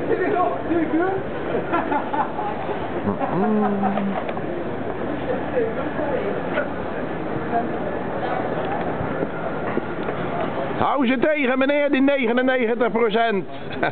Hou ze tegen meneer, die 99 procent.